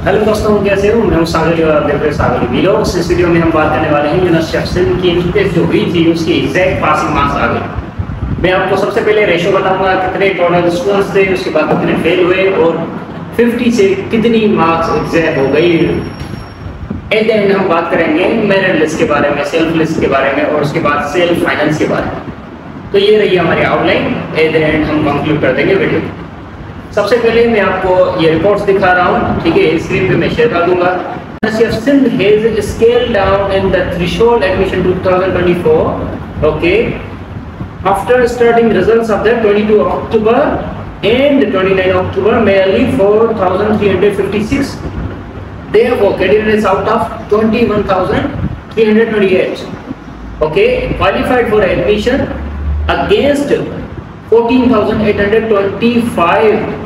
Hello दोस्तों, कैसे हो? मैं हूँ सागरी, और देख रहे हैं सागरी वीडियोस इस वीडियो में हम बात करने वाले हैं यूनिवर्सिटी ऑफ़ सिंध की एंट्री जो हुई थी, उसकी एग्जैक्ट पासिंग मार्क्स आ गए मैं आपको सबसे पहले रेशो बताऊँगा कितने टोटल स्टूडेंट्स थे, उसके बाद कितने फेल हुए, और 50 से कितनी मार्क्स एग्जैक्ट हो गई। एंड हम बात करेंगे मेरिट लिस्ट के बारे में सेल्फ लिस्ट के बारे में, और उसके बाद सेल्फ फाइनेंस के बारे में। तो ये रही हमारी आउटलाइन एट एंड हम कंक्लूड कर देंगे वीडियो सबसे पहले मैं आपको ये रिपोर्ट्स दिखा रहा हूँ, ठीक है? स्क्रीन पे मैं शेयर कर दूँगा. Scale down in the threshold admission 2024 okay after starting results of the 22 October and 29 October merely 4356 they have candidates out of 21328 okay qualified for admission against 14,825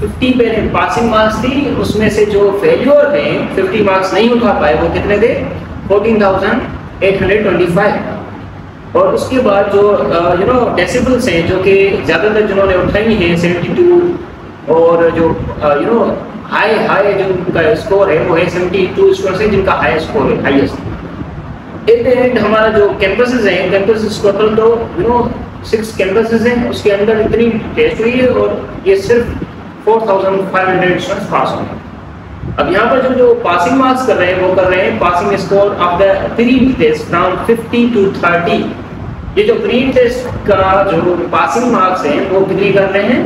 50 पे पासिंग मार्क्स थी उसमें से जो फेल्योर थे 50 मार्क्स नहीं उठा पाए वो कितने थे? 14,825 और उसके बाद जो यू नो डेसिबल्स हैं जो कि ज़्यादातर जिन्होंने उठाई हैं 72 और जो यू नो हाई हाई जो उनका स्कोर है वो है 72 स्कोर है जिनका हाई स्कोर है हाईएस्ट एट द एंड हमारा जो कैंपसेस हैं कैंपसेस टोटल तो यू नो सिक्स कैंपसेस हैं उसके अंदर इतनी टेस्ट हुई है और ये सिर्फ़ 4,500 स्टूडेंट्स पास हुए अब यहाँ पर जो जो पासिंग मार्क्स कर रहे हैं वो कर रहे हैं passing score of the pre test from 50 to 30 ये जो प्री टेस्ट का जो पासिंग मार्क्स हैं वो कितनी कर रहे हैं?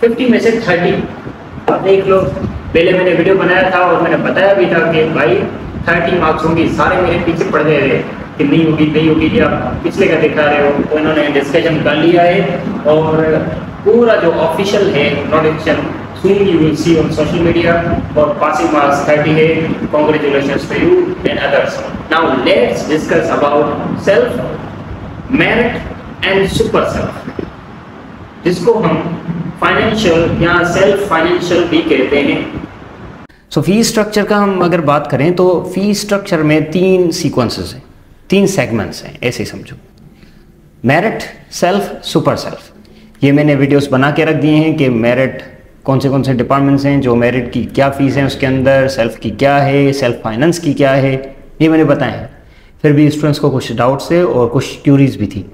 50 में से 30 अब देख लो पहले मैंने वीडियो बनाया था और मैंने बताया भी था कि भाई 30 मार्क्स होंगी सारे मेरे पीछे पड़ गए थे कि नहीं होगी नहीं होगी या पिछले का दिखा रहे हो तो इन्होंने डिस्कशन कर लिया है और पूरा जो ऑफिशियल है soon you will see on social media for passing marks 30 है congratulations to you and others now let's discuss about self merit and super self जिसको हम फाइनेंशियल या सेल्फ फाइनेंशियल भी कहते हैं सो फ़ी स्ट्रक्चर का हम अगर बात करें तो फ़ी स्ट्रक्चर में तीन सीक्वेंसेस हैं, तीन सेगमेंट्स हैं, ऐसे ही समझो। मेरिट सेल्फ सुपर सेल्फ ये मैंने वीडियोस बना के रख दिए हैं कि मेरिट कौन से कौन से डिपार्टमेंट्स हैं, जो मेरिट की क्या फ़ीस है उसके अंदर सेल्फ की क्या है सेल्फ फाइनेंस की क्या है, ये मैंने बताया है। फिर भी स्टूडेंट्स को कुछ डाउट्स थे और कुछ क्यूरीज भी थी।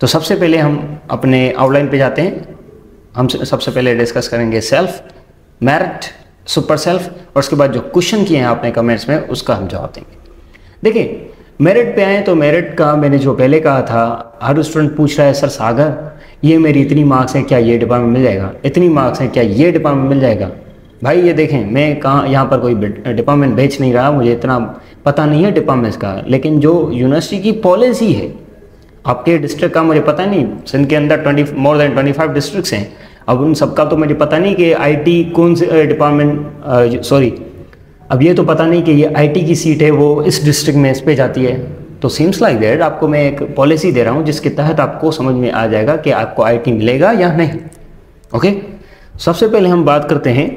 तो सबसे पहले हम अपने आउटलाइन पे जाते हैं। हम सबसे पहले डिस्कस करेंगे सेल्फ मेरिट सुपर सेल्फ और उसके बाद जो क्वेश्चन किए हैं आपने कमेंट्स में, उसका हम जवाब देंगे। देखिए मेरिट पे आए तो मेरिट का मैंने जो पहले कहा था, हर स्टूडेंट पूछ रहा है, सर सागर, ये मेरी इतनी मार्क्स हैं, क्या ये डिपार्टमेंट मिल जाएगा? इतनी मार्क्स हैं, क्या ये डिपार्टमेंट मिल जाएगा? भाई, ये देखें, मैं कहाँ, यहाँ पर कोई डिपार्टमेंट बेच नहीं रहा, मुझे इतना पता नहीं है डिपार्टमेंट्स का लेकिन जो यूनिवर्सिटी की पॉलिसी है, आपके डिस्ट्रिक्ट का मुझे पता नहीं, सिंध के अंदर twenty more than twenty five district हैं अब उन सबका तो मुझे पता नहीं कि आईटी कौन से डिपार्टमेंट सॉरी अब ये तो पता नहीं कि ये आईटी की सीट है, वो इस डिस्ट्रिक्ट में इस पे जाती है। तो सीम्स लाइक दैट आपको मैं एक पॉलिसी दे रहा हूँ, जिसके तहत आपको समझ में आ जाएगा कि आपको आईटी मिलेगा या नहीं। ओके सबसे पहले हम बात करते हैं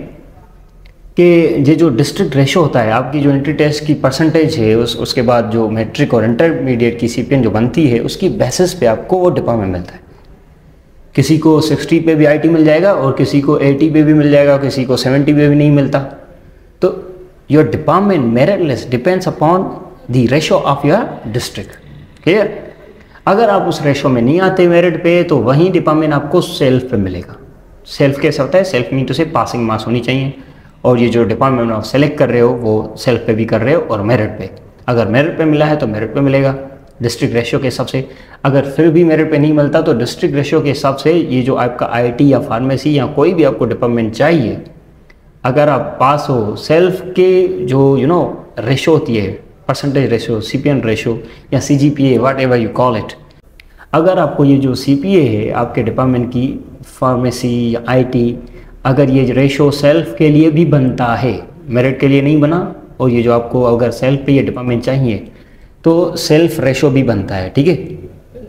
कि ये जो डिस्ट्रिक्ट रेशो होता है, आपकी जो एंट्री टेस्ट की परसेंटेज है, उस, उसके बाद जो मैट्रिक और इंटरमीडिएट की सीपीएन जो बनती है, उसकी बेसिस पे आपको वो डिपार्टमेंट मिलता है। किसी को 60 पे भी आईटी मिल जाएगा और किसी को 80 पे भी मिल जाएगा किसी को 70 पे भी नहीं मिलता। तो your department merit list depends upon the ratio of your district clear अगर आप उस रेशो में नहीं आते मेरिट पे तो वहीं डिपार्टमेंट आपको सेल्फ पे मिलेगा। सेल्फ कैसे होता है? सेल्फ मीन तो से पासिंग मार्क्स होनी चाहिए। और ये जो डिपार्टमेंट आप सेलेक्ट कर रहे हो, वो सेल्फ पे भी कर रहे हो और मेरिट पे। अगर मेरिट पे मिला है तो मेरिट पे मिलेगा। डिस्ट्रिक्ट रेशियो के हिसाब से। अगर फिर भी मेरिट पे नहीं मिलता तो डिस्ट्रिक्ट रेशियो के हिसाब से ये जो आपका आईटी या फार्मेसी या कोई भी आपको डिपार्टमेंट चाहिए, अगर आप पास हो सेल्फ के जो यू नो रेशो होती है percentage ratio C P N ratio या C G P A whatever you call it अगर आपको ये जो सी पी ए है आपके डिपार्टमेंट की फार्मेसी या आई टी अगर ये रेशो सेल्फ के लिए भी बनता है मेरिट के लिए नहीं बना, और ये जो आपको अगर सेल्फ पे ये डिपार्टमेंट चाहिए तो सेल्फ रेशो भी बनता है, ठीक है?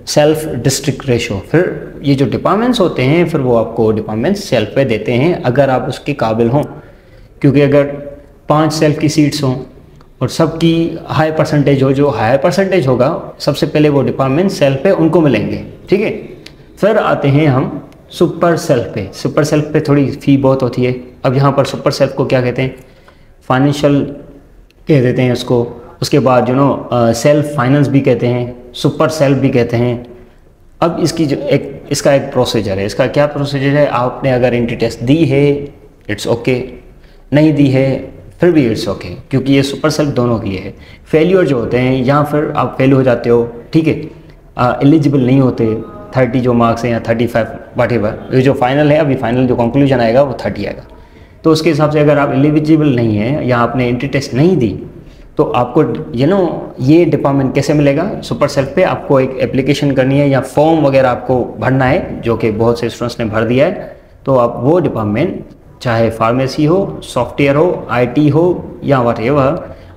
सेल्फ डिस्ट्रिक्ट रेशो फिर ये जो डिपार्टमेंट्स होते हैं, फिर वो आपको डिपार्टमेंट्स सेल्फ पे देते हैं, अगर आप उसके काबिल हों। क्योंकि अगर पाँच सेल्फ की सीट्स हों, और सबकी हाई परसेंटेज हो, जो हाई परसेंटेज होगा, सबसे पहले वो डिपार्टमेंट सेल्फ पे उनको मिलेंगे, ठीक है? फिर आते हैं हम सुपर सेल्फ पे। सुपर सेल्फ पे थोड़ी फ़ी बहुत होती है। अब यहाँ पर सुपर सेल्फ को क्या कहते हैं? फाइनेंशियल कह देते हैं उसको। उसके बाद यू नो सेल्फ फाइनेंस भी कहते हैं सुपर सेल्फ भी कहते हैं। अब इसकी जो एक इसका एक प्रोसीजर है। इसका क्या प्रोसीजर है? आपने अगर एंट्री टेस्ट दी है इट्स ओके okay, नहीं दी है फिर भी इट्स ओके okay, क्योंकि ये सुपर सेल्फ दोनों की है। फेलियर जो होते हैं या फिर आप फेल हो जाते हो ठीक है? एलिजिबल नहीं होते थर्टी जो मार्क्स हैं या थर्टी फाइव वाट ये जो फाइनल है अभी फाइनल जो कंक्लूजन आएगा वो थर्टी आएगा। तो उसके हिसाब से अगर आप एलिजिबल नहीं है या आपने एंट्री टेस्ट नहीं दी तो आपको यू नो ये डिपार्टमेंट कैसे मिलेगा? सुपर सेल्फ पे आपको एक एप्लीकेशन करनी है या फॉर्म वगैरह आपको भरना है, जो कि बहुत से स्टूडेंट्स ने भर दिया है। तो आप वो डिपार्टमेंट चाहे फार्मेसी हो सॉफ्टवेयर हो आईटी हो, या वट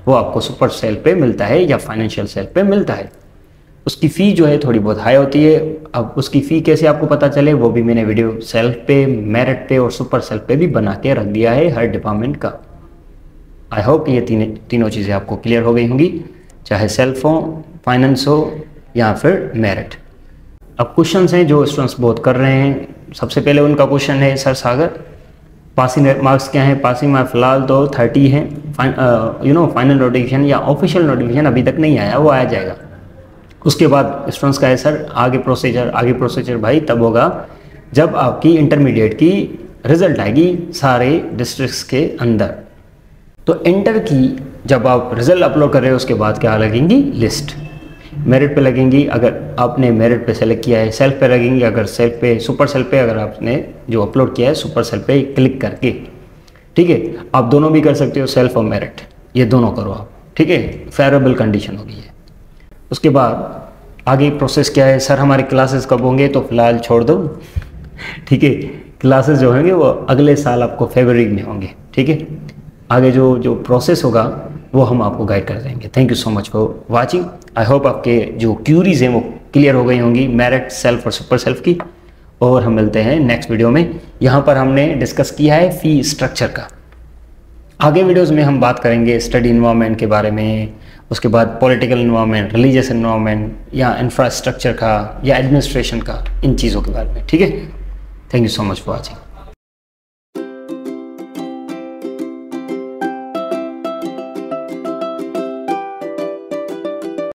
वो आपको सुपर सेल पे मिलता है या फाइनेंशियल सेल पे मिलता है। उसकी फ़ी जो है थोड़ी बहुत हाई होती है। अब उसकी फ़ी कैसे आपको पता चले, वो भी मैंने वीडियो सेल्फ पे मेरिट पे और सुपर सेल्फ पे भी बना के रख दिया है हर डिपार्टमेंट का। आई होप ये तीन, तीनों चीज़ें आपको क्लियर हो गई होंगी, चाहे सेल्फ हो फाइनेंस हो, या फिर मेरिट अब क्वेश्चन हैं जो स्टूडेंट्स बहुत कर रहे हैं। सबसे पहले उनका क्वेश्चन है, सर सागर पासिंग मार्क्स क्या है? पासिंग मार्क्स फ़िलहाल तो थर्टी है। यू नो फाइनल नोटिफिकेशन या ऑफिशियल नोटिफिकेशन अभी तक नहीं आया, वो आया जाएगा। उसके बाद स्टूडेंट्स का है, सर, आगे प्रोसीजर आगे प्रोसीजर भाई, तब होगा जब आपकी इंटरमीडिएट की रिज़ल्ट आएगी सारे डिस्ट्रिक्ट्स के अंदर। तो इंटर की जब आप रिज़ल्ट अपलोड कर रहे हो, उसके बाद क्या लगेंगी? लिस्ट मेरिट पे लगेंगी, अगर आपने मेरिट पे सेलेक्ट किया है सेल्फ पे लगेंगी, अगर सेल्फ पे सुपर सेल्फ पे अगर आपने जो अपलोड किया है सुपर सेल्फ पे क्लिक करके। ठीक है? आप दोनों भी कर सकते हो सेल्फ और मेरिट ये दोनों करो आप. ठीक है? फेवरेबल कंडीशन होगी है उसके बाद आगे प्रोसेस क्या है? सर हमारे क्लासेस कब होंगे? तो फ़िलहाल छोड़ दो. ठीक है? क्लासेस जो होंगे, वो अगले साल आपको फेबररी में होंगे. ठीक है? आगे जो जो प्रोसेस होगा, वो हम आपको गाइड कर देंगे। Thank you so much for watching I hope आपके जो क्यूरीज हैं, वो क्लियर हो गई होंगी। मेरिट सेल्फ और सुपर सेल्फ की। और हम मिलते हैं नेक्स्ट वीडियो में। यहाँ पर हमने डिस्कस किया है फ़ी स्ट्रक्चर का। आगे वीडियोस में हम बात करेंगे स्टडी इन्वायरमेंट के बारे में। उसके बाद पॉलिटिकल इन्वायरमेंट रिलीजियस इन्वायरमेंट या इंफ्रास्ट्रक्चर का, या एडमिनिस्ट्रेशन का, इन चीज़ों के बारे में। ठीक है? Thank you so much for watching